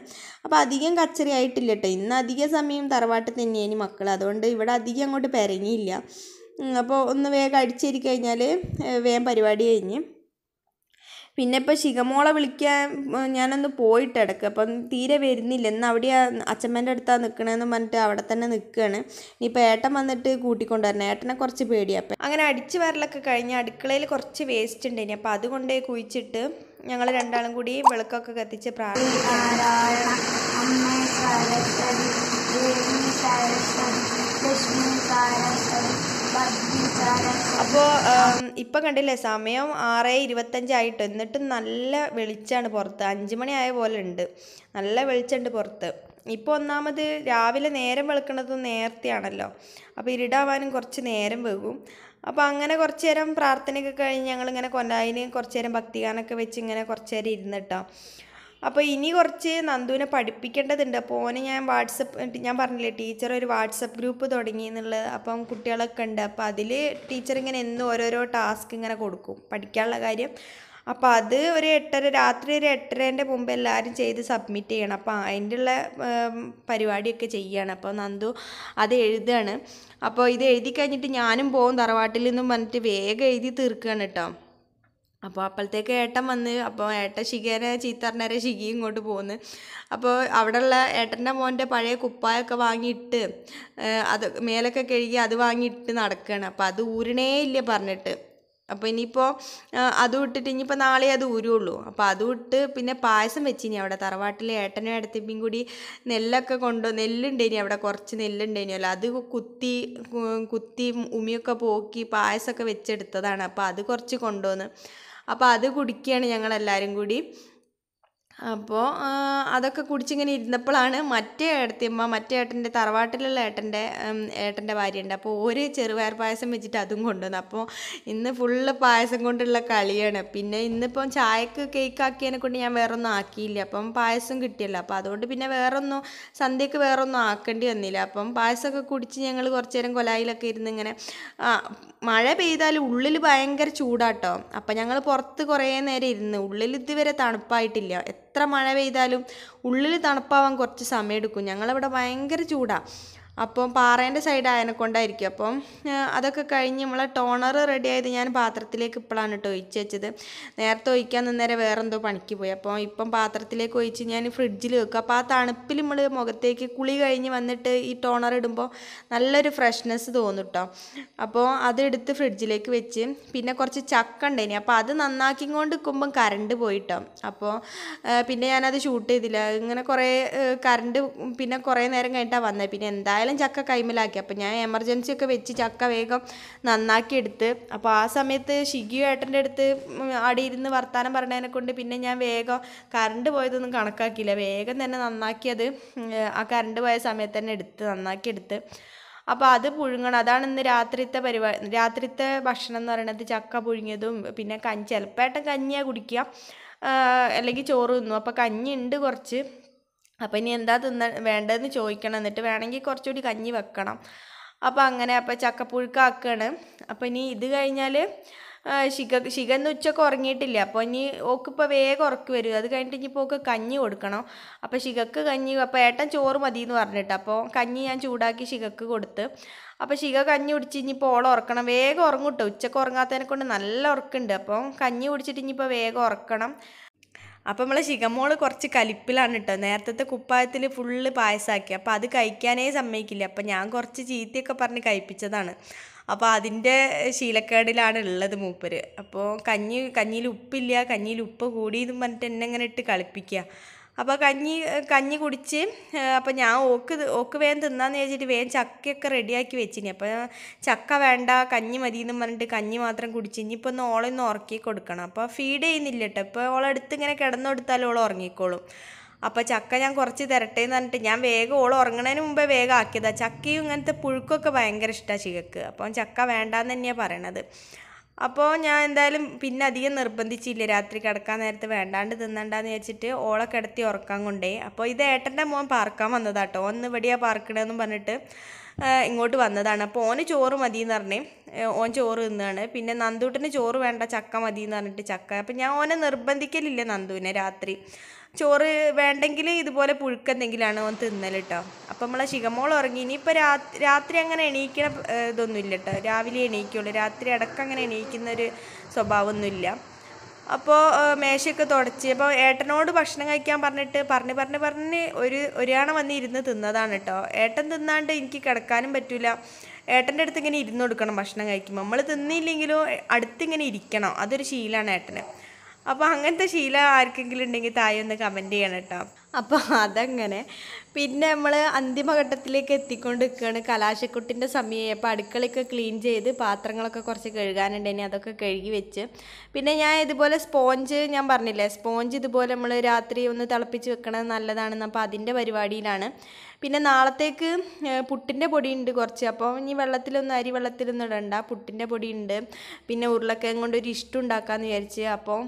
അപ്പോൾ അധികം കച്ചറി ആയിട്ടില്ല കേട്ടോ ഇന്ന് അധിക സമയം തറവാട്ടിൽ തന്നെയാണ് മക്കൾ അതുകൊണ്ട് ഇവിടെ അധികം അങ്ങോട്ട് പെരങ്ങിയില്ല. അപ്പോൾ ഒന്ന് വേഗം അടിച്ചേരി കഴിഞ്ഞാൽ വേഗം പരിപാടി കഴിഞ്ഞ്. പിന്നെ ഇപ്പോൾ ശിഖമോളെ വിളിക്കാൻ ഞാനൊന്ന് പോയിട്ട് ഇടയ്ക്ക് അപ്പം തീരെ വരുന്നില്ല. ഇന്ന് അവിടെ അച്ഛമ്മേന്റെ അടുത്താണ് നിൽക്കണമെന്ന് പറഞ്ഞിട്ട് അവിടെ തന്നെ നിൽക്കുകയാണ് ഇനിയിപ്പോൾ ഏട്ടൻ വന്നിട്ട് കൂട്ടിക്കൊണ്ടുവരണം. ഏട്ടനെ കുറച്ച് പേടിയാണ് അപ്പം അങ്ങനെ അടിച്ച് വരലൊക്കെ കഴിഞ്ഞ് അടുക്കളയിൽ കുറച്ച് വേസ്റ്റ് ഉണ്ട് ഇനി അപ്പോൾ അതുകൊണ്ട് കുഴിച്ചിട്ട് ഞങ്ങൾ രണ്ടാളും കൂടി വിളക്കൊക്കെ കത്തിച്ച് പ്രാർത്ഥിക്കും അപ്പോൾ ഇപ്പം കണ്ടില്ലേ സമയം ആറ് ഇരുപത്തഞ്ചായിട്ട് എന്നിട്ടും നല്ല വെളിച്ചമാണ് പുറത്ത്. അഞ്ച് മണിയായ പോലെ ഉണ്ട്. നല്ല വെളിച്ചമുണ്ട് പുറത്ത്. ഇപ്പോൾ ഒന്നാമത് രാവിലെ നേരം വെളുക്കണത് നേരത്തെയാണല്ലോ. അപ്പോൾ ഇരുടാവാനും കുറച്ച് നേരം വേകും. അപ്പോൾ അങ്ങനെ കുറച്ച് നേരം പ്രാർത്ഥനയൊക്കെ കഴിഞ്ഞ് ഞങ്ങളിങ്ങനെ കൊല്ലായിന് കുറച്ച് നേരം ഭക്തിഗാനൊക്കെ വെച്ച് ഇങ്ങനെ കുറച്ച് നേരം ഇരുന്നിട്ടോ അപ്പോൾ ഇനി കുറച്ച് നന്ദുവിനെ പഠിപ്പിക്കേണ്ടതുണ്ട്. അപ്പോൾ ഓന് ഞാൻ വാട്സപ്പ് ഞാൻ പറഞ്ഞില്ലേ ടീച്ചർ ഒരു വാട്സപ്പ് ഗ്രൂപ്പ് തുടങ്ങി എന്നുള്ളത്. അപ്പം കുട്ടികളൊക്കെ ഉണ്ട്. അപ്പോൾ അതിൽ ടീച്ചർ ഇങ്ങനെ എന്നും ഓരോരോ ടാസ്ക് ഇങ്ങനെ കൊടുക്കും പഠിക്കാനുള്ള കാര്യം. അപ്പോൾ അത് ഒരു എട്ടര രാത്രി ഒരു എട്ടരേന്റെ മുമ്പ് എല്ലാവരും ചെയ്ത് സബ്മിറ്റ് ചെയ്യണം. അപ്പോൾ അതിന്റെ ഉള്ള ഉം, പരിപാടിയൊക്കെ ചെയ്യുകയാണ് അപ്പോൾ നന്ദു അത് എഴുതുകയാണ് അപ്പോൾ ഇത് എഴുതി കഴിഞ്ഞിട്ട് ഞാനും പോകും തറവാട്ടിൽ നിന്നും വന്നിട്ട് വേഗം എഴുതി തീർക്കുകയാണ് കേട്ടോ. അപ്പോൾ അപ്പോഴത്തേക്ക് ഏട്ടൻ വന്ന് അപ്പോൾ ഏട്ടൻ ശിഖേനെ ചീത്തറിനെ ശിഖി ഇങ്ങോട്ട് പോകുന്നു അപ്പോൾ അവിടെയുള്ള ഏട്ടന്റെ മോന്റെ പഴയ കുപ്പായൊക്കെ വാങ്ങിയിട്ട് അത് മേലൊക്കെ കഴുകി അത് വാങ്ങിയിട്ട് നടക്കുകയാണ് അപ്പോൾ അത് ഊരണേ ഇല്ല പറഞ്ഞിട്ട്. അപ്പോൾ ഇനിയിപ്പോൾ അതും ഇട്ടിട്ട് ഇനിയിപ്പോൾ നാളെ അത് ഊരുള്ളൂ. അപ്പോൾ അതും ഇട്ട് പിന്നെ പായസം വെച്ചിനി അവിടെ തറവാട്ടിലെ ഏട്ടനും ഏടത്തിപ്പിയും കൂടി നെല്ലൊക്കെ കൊണ്ടു നെല്ലുണ്ടേനി അവിടെ കുറച്ച് നെല്ലുണ്ടേനിയല്ലോ അത് കുത്തി കുത്തി ഉമിയൊക്കെ പോക്കി പായസമൊക്കെ വെച്ചെടുത്തതാണ്. അപ്പോൾ അത് കുറച്ച് കൊണ്ടുവന്ന്. അപ്പോൾ അത് കുടിക്കുകയാണ് ഞങ്ങളെല്ലാവരും കൂടി. അപ്പോൾ അതൊക്കെ കുടിച്ചിങ്ങനെ ഇരുന്നപ്പോഴാണ് മറ്റേ ഏടത്തിയമ്മ മറ്റേ ഏട്ടന്റെ തറവാട്ടിലുള്ള ഏട്ടന്റെ ഏട്ടന്റെ ഭാര്യയുണ്ട് അപ്പോൾ ഒരു ചെറുപയർ പായസം വെച്ചിട്ട് അതും കൊണ്ടുവന്നു. അപ്പോൾ ഇന്ന് ഫുള്ള് പായസം കൊണ്ടുള്ള കളിയാണ്. പിന്നെ ഇന്നിപ്പം ചായക്ക് കേക്ക് ആക്കിയതിനെ കൊണ്ട് ഞാൻ വേറൊന്നും ആക്കിയില്ല. അപ്പം പായസം കിട്ടിയല്ലോ. അപ്പോൾ അതുകൊണ്ട് പിന്നെ വേറൊന്നും സന്ധ്യക്ക് വേറൊന്നും ആക്കേണ്ടി വന്നില്ല. അപ്പം പായസമൊക്കെ കുടിച്ച് ഞങ്ങൾ കുറച്ച് നേരം കൊലായിലൊക്കെ ഇരുന്ന് ഇങ്ങനെ മഴ പെയ്താൽ ഉള്ളിൽ ഭയങ്കര ചൂടാട്ടോ. അപ്പം ഞങ്ങൾ പുറത്ത് കുറേ നേരം ഇരുന്ന് ഉള്ളിൽ ഇതുവരെ തണുപ്പായിട്ടില്ല. എത്ര മഴ പെയ്താലും ഉള്ളിൽ തണുപ്പാവാൻ കുറച്ച് സമയമെടുക്കും ഞങ്ങളവിടെ ഭയങ്കര ചൂടാണ് അപ്പം പാറേന്റെ സൈഡ് ആയതിനെ കൊണ്ടായിരിക്കും. അപ്പം അതൊക്കെ കഴിഞ്ഞ് നമ്മളെ ടോണർ റെഡി ആയത് ഞാൻ പാത്രത്തിലേക്ക് ഇപ്പോഴാണ് കേട്ടോ ഒഴിച്ച് വെച്ചത്. നേരത്തെ ഒഴിക്കാൻ നിന്നേരം വേറെ എന്തോ പണിക്ക് പോയി. അപ്പോൾ ഇപ്പം പാത്രത്തിലേക്ക് ഒഴിച്ച് ഞാൻ ഫ്രിഡ്ജിൽ വെക്കും. അപ്പോൾ ആ തണുപ്പിൽ നമ്മൾ മുഖത്തേക്ക് കുളി കഴിഞ്ഞ് വന്നിട്ട് ഈ ടോണർ ഇടുമ്പോൾ നല്ലൊരു ഫ്രഷ്നെസ് തോന്നും കേട്ടോ അപ്പോൾ അതെടുത്ത് ഫ്രിഡ്ജിലേക്ക് വെച്ച് പിന്നെ കുറച്ച് ചക്ക ഉണ്ടായിനി അപ്പോൾ അത് നന്നാക്കി കൊണ്ട് നിൽക്കുമ്പം കറണ്ട് പോയിട്ടോ അപ്പോൾ പിന്നെ ഞാനത് ഷൂട്ട് ചെയ്തില്ല. ഇങ്ങനെ കുറേ കറണ്ട് പിന്നെ കുറേ നേരം കഴിഞ്ഞിട്ടാണ് വന്നത് പിന്നെ എന്തായാലും ചക്ക കൈമലാക്കി. അപ്പോൾ ഞാൻ എമർജൻസി ഒക്കെ വെച്ച് ചക്ക വേഗം നന്നാക്കി എടുത്ത് അപ്പോൾ ആ സമയത്ത് ഷിഗിയു ഏട്ടന്റെ അടുത്ത് അടിയിരുന്ന് വർത്താനം പറഞ്ഞതിനെ കൊണ്ട് പിന്നെ ഞാൻ വേഗം കറണ്ട് പോയതൊന്നും കണക്കാക്കിയില്ല. വേഗം തന്നെ നന്നാക്കിയത് ആ കറണ്ട് പോയ സമയത്ത് തന്നെ എടുത്ത് നന്നാക്കി എടുത്ത് അപ്പോൾ അത് പുഴുങ്ങണം. അതാണ് ഇന്ന് രാത്രിത്തെ പരിപാടി രാത്രിത്തെ ഭക്ഷണം എന്ന് പറയുന്നത് ചക്ക പുഴുങ്ങിയതും പിന്നെ കഞ്ഞി. ചിലപ്പോൾ ഏട്ടൻ കഞ്ഞിയാണ് കുടിക്കുക. അല്ലെങ്കിൽ ചോറ് തിന്നു. അപ്പോൾ കഞ്ഞി ഉണ്ട് കുറച്ച്. അപ്പോൾ ഇനി എന്താ തിന്ന വേണ്ടതെന്ന് ചോദിക്കണം. എന്നിട്ട് വേണമെങ്കിൽ കുറച്ചുകൂടി കഞ്ഞി വെക്കണം. അപ്പോൾ അങ്ങനെ അപ്പോൾ ചക്കപ്പുഴുക്കാക്കാണ്. അപ്പോൾ ഇനി ഇത് കഴിഞ്ഞാൽ ശിഖ ശിഖ എന്ന് ഉച്ചയ്ക്ക് ഉറങ്ങിയിട്ടില്ല. അപ്പോൾ ഇനി ഓക്ക് ഓക്കിപ്പോൾ വേഗം ഉറക്കി വരും. അത് കഴിഞ്ഞിട്ട് ഇനിയിപ്പോൾ ഓക്ക് കഞ്ഞി കൊടുക്കണം. അപ്പോൾ ശിഖക്ക് കഞ്ഞി അപ്പോൾ ഏട്ടൻ ചോറ് മതി എന്ന് പറഞ്ഞിട്ട്. അപ്പോൾ കഞ്ഞി ഞാൻ ചൂടാക്കി ശിഖക്ക് കൊടുത്ത്. അപ്പോൾ ശിഖ കഞ്ഞി കുടിച്ച് ഇനിയിപ്പോൾ ഓളം ഉറക്കണം. വേഗം ഉറങ്ങും കേട്ടോ ഉച്ചയ്ക്ക് ഉറങ്ങാത്തതിനെ കൊണ്ട് നല്ല ഉറക്കുണ്ട്. അപ്പോൾ കഞ്ഞി കുടിച്ചിട്ട് ഇനിയിപ്പോൾ വേഗം ഉറക്കണം. അപ്പം നമ്മളെ ശിഖമോൾ കുറച്ച് കലിപ്പിലാണ് കേട്ടോ. നേരത്തെ കുപ്പായത്തിൽ ഫുള്ള് പായസമാക്കി അപ്പോൾ അത് കഴിക്കാനേ സമ്മതിക്കില്ല. അപ്പം ഞാൻ കുറച്ച് ചീത്തയൊക്കെ പറഞ്ഞ് കഴിപ്പിച്ചതാണ്. അപ്പോൾ അതിന്റെ ശീലക്കേടിലാണ് ഉള്ളത് മൂപ്പര്. അപ്പോൾ കഞ്ഞി കഞ്ഞിയിൽ ഉപ്പില്ല. കഞ്ഞിയിൽ ഉപ്പ് കൂടി പറഞ്ഞിട്ട് എന്നെ ഇങ്ങനെ ഇട്ട് കളിപ്പിക്കുക അപ്പോൾ കഞ്ഞി കഞ്ഞി കുടിച്ച് അപ്പോൾ ഞാൻ ഓക്ക് ഓക്ക് വേഗം തിന്നാന്ന് വിചാരിച്ചിട്ട് വേഗം ചക്കയൊക്കെ റെഡിയാക്കി വെച്ചിനി. അപ്പോൾ ചക്ക വേണ്ട കഞ്ഞി മതി എന്നും പറഞ്ഞിട്ട് കഞ്ഞി മാത്രം കുടിച്ച്. ഇനിയിപ്പോൾ ഒന്ന് ഓളെ ഒന്ന് ഉറക്കി കൊടുക്കണം. അപ്പോൾ ഫീഡ് ചെയ്യുന്നില്ല കേട്ടോ ഇപ്പോൾ ഓളെടുത്ത് ഇങ്ങനെ കിടന്നുകൊടുത്താലും ഓൾ ഉറങ്ങിക്കോളും. അപ്പോൾ ചക്ക ഞാൻ കുറച്ച് തരട്ടെ എന്ന് പറഞ്ഞിട്ട് ഞാൻ വേഗം ഓൾ ഉറങ്ങണതിന് മുമ്പേ വേഗം ആക്കിയതാണ് ചക്കയും ഇങ്ങനത്തെ പുഴുക്കൊക്കെ ഭയങ്കര ഇഷ്ടമാണ് ചികക്ക്. അപ്പം ചക്ക വേണ്ടാന്ന് തന്നെയാണ് പറയണത്. അപ്പോൾ ഞാൻ എന്തായാലും പിന്നെ അധികം നിർബന്ധിച്ചില്ല. രാത്രി കിടക്കാൻ നേരത്ത് വേണ്ടാണ്ട് തിന്നണ്ടാന്ന് വെച്ചിട്ട് ഓളെ കിടത്തി ഉറക്കാൻ കൊണ്ടേ. അപ്പോൾ ഇത് ഏട്ടന്റെ മോൻ പാർക്കാൻ വന്നതാട്ടോ ഒന്ന് ഇവിടെയാണ് പാർക്കണമെന്നും പറഞ്ഞിട്ട് ഇങ്ങോട്ട് വന്നതാണ്. അപ്പോൾ ഓന് ചോറ് മതി എന്ന് പറഞ്ഞേ ഓൻ ചോറ് തിന്നാണ്. പിന്നെ നന്ദൂട്ടിന് ചോറ് വേണ്ട ചക്ക മതി എന്ന് പറഞ്ഞിട്ട് ചക്ക. അപ്പം ഞാൻ ഓനെ നിർബന്ധിക്കലില്ല നന്ദുവിനെ രാത്രി. ചോറ് വേണ്ടെങ്കിൽ ഇതുപോലെ പുഴുക്കെന്തെങ്കിലാണ് ഓൻ തിന്നൽ കേട്ടോ അപ്പം നമ്മളെ ശിഖമോൾ ഉറങ്ങി. ഇനിയിപ്പോൾ രാത്രി അങ്ങനെ എണീക്കണ ഇതൊന്നും ഇല്ല കേട്ടോ രാവിലെ എണീക്കുള്ളൂ. രാത്രി അടക്കം അങ്ങനെ എണീക്കുന്ന ഒരു സ്വഭാവമൊന്നുമില്ല. അപ്പോൾ മേശയൊക്കെ തുടച്ച്. അപ്പോൾ ഏട്ടനോട് ഭക്ഷണം കഴിക്കാൻ പറഞ്ഞിട്ട് പറഞ്ഞ് പറഞ്ഞ് പറഞ്ഞ് ഒരു ഒരാണ വന്ന് ഇരുന്ന് തിന്നതാണ് കേട്ടോ ഏട്ടൻ തിന്നാണ്ട് എനിക്ക് കിടക്കാനും പറ്റില്ല ഏട്ടന്റെ അടുത്ത് ഇങ്ങനെ ഇരുന്ന് കൊടുക്കണം ഭക്ഷണം കഴിക്കുമ്പോൾ നമ്മൾ തിന്നില്ലെങ്കിലും അടുത്തിങ്ങനെ ഇരിക്കണം. അതൊരു ശീലമാണ് ഏട്ടന്. അപ്പോൾ അങ്ങനത്തെ ശീലം ആർക്കെങ്കിലും ഉണ്ടെങ്കിൽ താഴെ ഒന്ന് കമന്റ് ചെയ്യണം കേട്ടോ. അപ്പോൾ അതങ്ങനെ. പിന്നെ നമ്മൾ അന്തിമഘട്ടത്തിലേക്ക് എത്തിക്കൊണ്ട് നിൽക്കുകയാണ് കലാശക്കുട്ടിന്റെ സമയം അപ്പോൾ അടുക്കളയൊക്കെ ക്ലീൻ ചെയ്ത് പാത്രങ്ങളൊക്കെ കുറച്ച് കഴുകാനുണ്ടെങ്കിൽ അതൊക്കെ കഴുകി വെച്ച്. പിന്നെ ഞാൻ ഇതുപോലെ സ്പോഞ്ച് ഞാൻ പറഞ്ഞില്ലേ? സ്പോഞ്ച് ഇതുപോലെ നമ്മൾ രാത്രി ഒന്ന് തിളപ്പിച്ച് വെക്കണത് നല്ലതാണെന്ന്. അപ്പോൾ അതിന്റെ പരിപാടിയിലാണ്. പിന്നെ നാളത്തേക്ക് പുട്ടിന്റെ പൊടി ഉണ്ട് കുറച്ച്. അപ്പോൾ ഇനി വെള്ളത്തിലൊന്നും അരി വെള്ളത്തിലൊന്നും ഇടണ്ട. പുട്ടിന്റെ പൊടി ഉണ്ട് പിന്നെ ഉരുളക്കിഴങ്ങ് കൊണ്ട് ഒരു ഇഷ്ടം ഉണ്ടാക്കാമെന്ന് വിചാരിച്ച്. അപ്പോൾ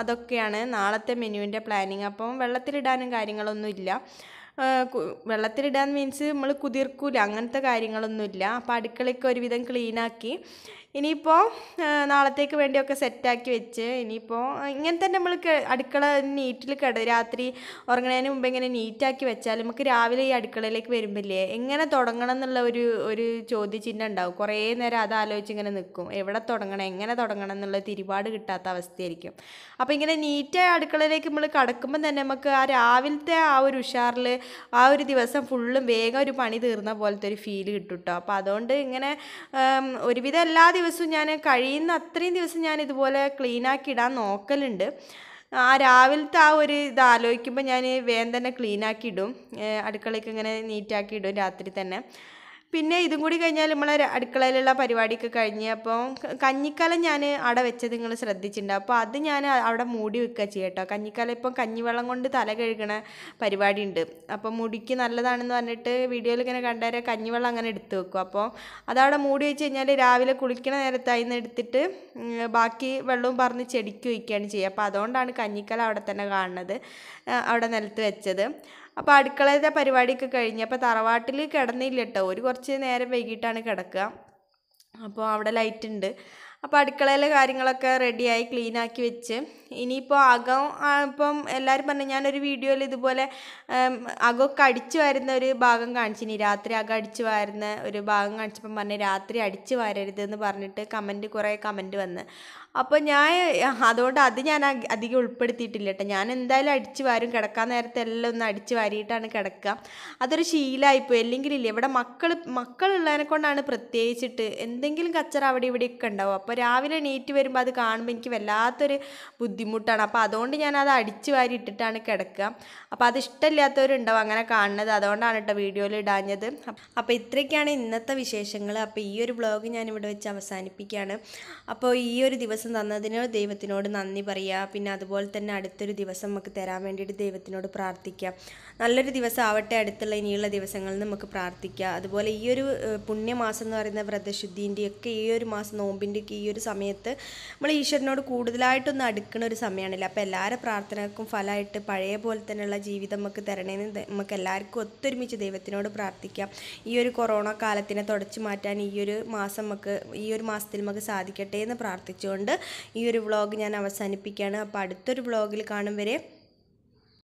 അതൊക്കെയാണ് നാളത്തെ മെനുവിന്റെ പ്ലാനിങ് അപ്പം വെള്ളത്തിലിടാനും കാര്യങ്ങളൊന്നും ഇല്ല. വെള്ളത്തിലിടാൻ മീൻസ് നമ്മൾ കുതിർക്കൂല. അങ്ങനത്തെ കാര്യങ്ങളൊന്നുമില്ല അപ്പോൾ അടുക്കളയ്ക്ക് ഒരുവിധം ക്ലീനാക്കി ഇനിയിപ്പോൾ നാളത്തേക്ക് വേണ്ടിയൊക്കെ സെറ്റാക്കി വെച്ച് ഇനിയിപ്പോൾ ഇങ്ങനെ തന്നെ നമ്മൾ അടുക്കള നീറ്റിൽ കിട രാത്രി ഉറങ്ങുന്നതിന് മുമ്പ് ഇങ്ങനെ നീറ്റാക്കി വെച്ചാൽ നമുക്ക് രാവിലെ ഈ അടുക്കളയിലേക്ക് വരുമ്പില്ലേ? എങ്ങനെ തുടങ്ങണം എന്നുള്ള ഒരു ഒരു ചോദ്യചിഹ്നം ഉണ്ടാവും. കുറേ നേരം അത് ആലോചിച്ച് ഇങ്ങനെ നിൽക്കും എവിടെ തുടങ്ങണം എങ്ങനെ തുടങ്ങണം എന്നുള്ള തിരുപാട് കിട്ടാത്ത അവസ്ഥയായിരിക്കും. അപ്പോൾ ഇങ്ങനെ നീറ്റായ അടുക്കളയിലേക്ക് നമ്മൾ കടക്കുമ്പോൾ തന്നെ നമുക്ക് ആ രാവിലത്തെ ആ ഒരു ഉഷാറിൽ ആ ഒരു ദിവസം ഫുള്ളും വേഗം ഒരു പണി തീർന്ന പോലത്തെ ഒരു ഫീൽ കിട്ടും കേട്ടോ അപ്പോൾ അതുകൊണ്ട് ഇങ്ങനെ ഒരുവിധം എല്ലാ ദിവസവും ഞാൻ കഴിയുന്ന അത്രയും ദിവസം ഞാൻ ഇതുപോലെ ക്ലീനാക്കി ഇടാൻ നോക്കലുണ്ട്. ആ രാവിലത്തെ ആ ഒരു ഇത് ആലോചിക്കുമ്പോൾ ഞാൻ വേഗം തന്നെ ക്ലീനാക്കി ഇടും. അടുക്കളയ്ക്ക് ഇങ്ങനെ നീറ്റാക്കി ഇടും രാത്രി തന്നെ. പിന്നെ ഇതും കൂടി കഴിഞ്ഞാൽ നമ്മളെ അടുക്കളയിലുള്ള പരിപാടിയൊക്കെ കഴിഞ്ഞ് അപ്പോൾ കഞ്ഞിക്കല ഞാൻ അവിടെ വെച്ചത് നിങ്ങൾ ശ്രദ്ധിച്ചിട്ടുണ്ട്. അപ്പോൾ അത് ഞാൻ അവിടെ മൂടി വെക്കുക ചെയ്യട്ടോ. കഞ്ഞിക്കലം ഇപ്പം കഞ്ഞിവെള്ളം കൊണ്ട് തല കഴുകണ പരിപാടി ഉണ്ട് അപ്പോൾ മുടിക്ക് നല്ലതാണെന്ന് പറഞ്ഞിട്ട് വീഡിയോയിൽ ഇങ്ങനെ കണ്ടേരെ കഞ്ഞിവെള്ളം അങ്ങനെ എടുത്ത് വെക്കും. അപ്പോൾ അതവിടെ മൂടി വെച്ച് കഴിഞ്ഞാൽ രാവിലെ കുളിക്കണ നേരത്ത് അതിൽ നിന്ന് എടുത്തിട്ട് ബാക്കി വെള്ളവും പറഞ്ഞ് ചെടിക്ക് വയ്ക്കുകയാണ് ചെയ്യുക. അപ്പോൾ അതുകൊണ്ടാണ് കഞ്ഞിക്കലം അവിടെ തന്നെ കാണുന്നത്. അവിടെ നിലത്ത് വെച്ചത്. അപ്പോൾ അടുക്കളയിലത്തെ പരിപാടിയൊക്കെ കഴിഞ്ഞ് അപ്പോൾ തറവാട്ടിൽ കിടന്നില്ല കേട്ടോ ഒരു കുറച്ച് നേരം വൈകിട്ടാണ് കിടക്കുക. അപ്പോൾ അവിടെ ലൈറ്റ് ഉണ്ട്. അപ്പോൾ അടുക്കളയിലെ കാര്യങ്ങളൊക്കെ റെഡിയായി ക്ലീനാക്കി വെച്ച് ഇനിയിപ്പോൾ അകം ഇപ്പം എല്ലാവരും പറഞ്ഞു ഞാനൊരു വീഡിയോയിൽ ഇതുപോലെ അകമൊക്കെ അടിച്ചു വാരുന്ന ഒരു ഭാഗം കാണിച്ചിനി. രാത്രി അകം അടിച്ചു വാരുന്ന ഒരു ഭാഗം കാണിച്ചപ്പം പറഞ്ഞു രാത്രി അടിച്ചു വാരരുത് എന്ന് പറഞ്ഞിട്ട് കമന്റ് കുറേ കമന്റ് വന്ന്. അപ്പോൾ ഞാൻ അതുകൊണ്ട് അത് ഞാൻ അധികം ഉൾപ്പെടുത്തിയിട്ടില്ല കേട്ടോ. ഞാൻ എന്തായാലും അടിച്ചു വാരും. കിടക്കാൻ നേരത്തെ എല്ലാം ഒന്ന് അടിച്ചു വാരിയിട്ടാണ് കിടക്കുക. അതൊരു ശീലമായിപ്പോയി അല്ലെങ്കിൽ ഇല്ല ഇവിടെ മക്കൾ മക്കളുള്ളതിനെ കൊണ്ടാണ് പ്രത്യേകിച്ചിട്ട് എന്തെങ്കിലും കച്ചറ അവിടെ ഇവിടെയൊക്കെ ഉണ്ടാവും അപ്പോൾ രാവിലെ നീറ്റ് വരുമ്പോൾ അത് കാണുമ്പോൾ എനിക്ക് വല്ലാത്തൊരു ബുദ്ധിമുട്ടാണ്. അപ്പോൾ അതുകൊണ്ട് ഞാൻ അത് അടിച്ചു വാരി ഇട്ടിട്ടാണ് കിടക്കുക. അപ്പോൾ അത് ഇഷ്ടമില്ലാത്തവരുണ്ടാവും അങ്ങനെ കാണുന്നത്. അതുകൊണ്ടാണ് കേട്ടോ വീഡിയോയിൽ ഇടാഞ്ഞത്. അപ്പോൾ ഇത്രയൊക്കെയാണ് ഇന്നത്തെ വിശേഷങ്ങൾ. അപ്പോൾ ഈ ഒരു ബ്ലോഗ് ഞാൻ ഇവിടെ വെച്ച് അവസാനിപ്പിക്കുകയാണ്. അപ്പോൾ ഈ ഒരു ദിവസം തന്നതിന് ദൈവത്തിനോട് നന്ദി പറയുക. പിന്നെ അതുപോലെ തന്നെ അടുത്തൊരു ദിവസം നമുക്ക് തരാൻ വേണ്ടിയിട്ട് ദൈവത്തിനോട് പ്രാർത്ഥിക്കുക. നല്ലൊരു ദിവസം ആവട്ടെ. അടുത്തുള്ള ഇനിയുള്ള ദിവസങ്ങളിൽ നമുക്ക് പ്രാർത്ഥിക്കുക. അതുപോലെ ഈ ഒരു പുണ്യമാസം എന്ന് പറയുന്ന വ്രതശുദ്ധീന്റെ ഒക്കെ ഈ ഒരു മാസം നോമ്പിന്റെയൊക്കെ ഈ ഒരു സമയത്ത് നമ്മൾ ഈശ്വരനോട് കൂടുതലായിട്ടൊന്ന് അടുക്കുന്ന ഒരു സമയമാണല്ലോ. അപ്പോൾ എല്ലാവരുടെ പ്രാർത്ഥനകൾക്കും ഫലമായിട്ട് പഴയ പോലെ തന്നെയുള്ള ജീവിതം നമുക്ക് തരണേന്ന് നമുക്ക് എല്ലാവർക്കും ഒത്തൊരുമിച്ച് ദൈവത്തിനോട് പ്രാർത്ഥിക്കാം. ഈ ഒരു കൊറോണ കാലത്തിനെ തുടച്ചു മാറ്റാൻ ഈ ഒരു മാസം നമുക്ക് ഈ ഒരു മാസത്തിൽ നമുക്ക് സാധിക്കട്ടെ എന്ന് പ്രാർത്ഥിച്ചുകൊണ്ട് ഈ ഒരു വ്ളോഗ് ഞാൻ അവസാനിപ്പിക്കുകയാണ്. അപ്പോൾ അടുത്തൊരു വ്ളോഗിൽ കാണും വരെ